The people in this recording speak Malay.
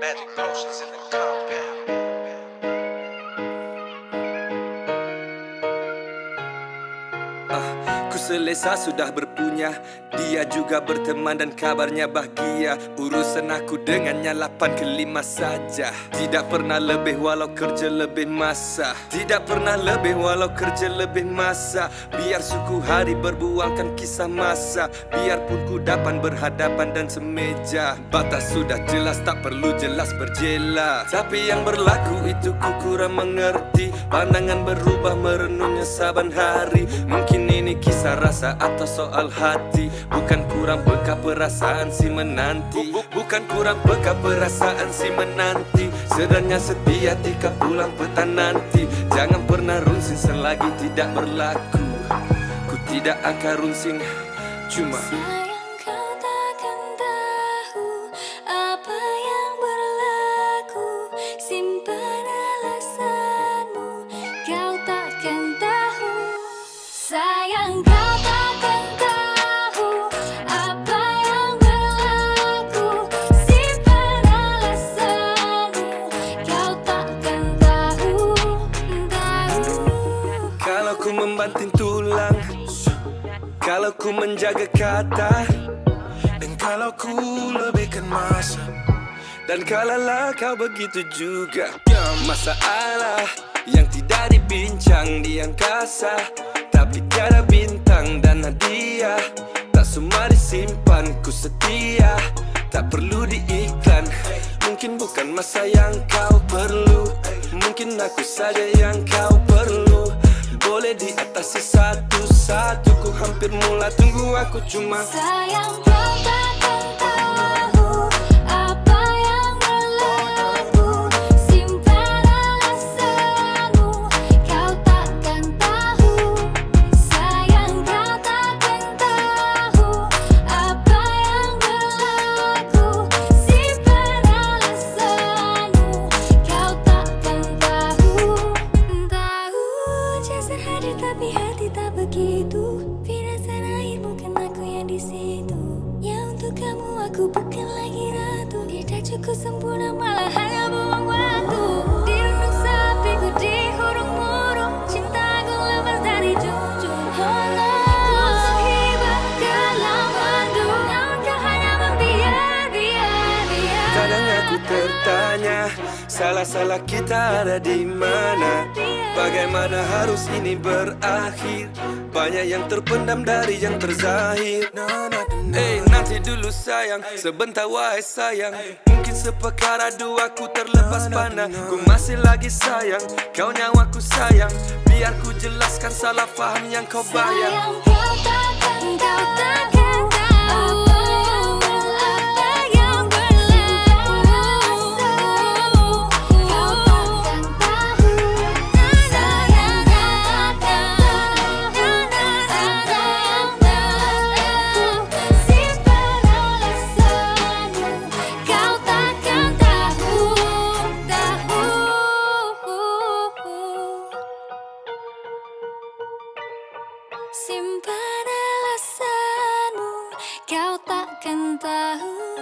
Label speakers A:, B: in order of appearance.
A: Magic potions in the compound.
B: Ah, Ku selesa sudah berpunya. Dia juga berteman dan kabarnya bahagia. Urusan aku dengannya lapan ke lima saja. Tidak pernah lebih walau kerja lebih masa. Tidak pernah lebih walau kerja lebih masa. Biar suku hari berbualkan kisah masa. Biarpun ku dapat berhadapan dan semeja. Batas sudah jelas tak perlu jelas berjela. Tapi yang berlaku itu ku kurang mengerti Pandangan berubah merenungnya saban hari. Mungkin ini kisah rasa atau soal hati. Bukan kurang peka perasaan si menanti. Bukan kurang peka perasaan si menanti. Sedangnya setia tika pulang petang nanti. Jangan pernah rungsing selagi tidak berlaku. Ku tidak akan rungsing Cuma ku membanting tulang. Kalau ku menjaga kata
A: Dan kalau ku lebihkan masa
B: Dan kalaulah kau begitu juga. Masalah yang tidak dibincang di angkasa Tapi tiada bintang dan hadiah. Tak semua disimpan ku setia. Tak perlu diiklan Mungkin bukan masa yang kau perlu. Mungkin aku saja yang kau Boleh diatasi satu-satu Ku hampir mula tunggu aku cuma
C: Sayang takkan hadir tapi hati tak begitu. Firasat air bukan aku yang di situ. Ya untuk kamu aku bukan lagi ratu. Tidak cukup sempurna malah hanya buang waktu. Dirundung sapi ku di hurung murung Cintaku lepas dari
B: Kadang aku tertanya Salah-salah kita ada di mana Bagaimana harus ini berakhir? Banyak yang terpendam dari yang terzahir. Eh nanti dulu sayang. Sebentar wahai sayang. Mungkin sepekara dua ku terlepas pandang Ku masih lagi sayang. Kau nyawaku sayang. Biar ku jelaskan salah faham yang kau bayang.
C: Sayang kau takkan, kau takkan can't